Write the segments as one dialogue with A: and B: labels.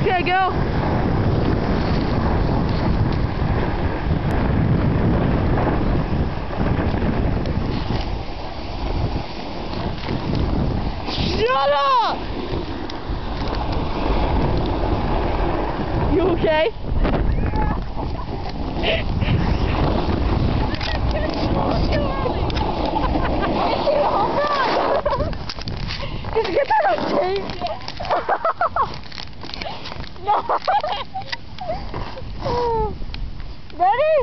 A: Okay, go. Shut up! You okay? Did you get that tape? No. Ready?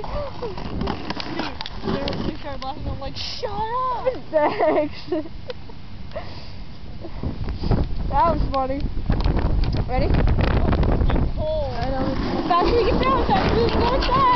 B: Literally started laughing. I'm like, shut up.
A: Thanks. that was funny. Ready?
B: Cold.
A: I know. Faster you get down, faster you go inside.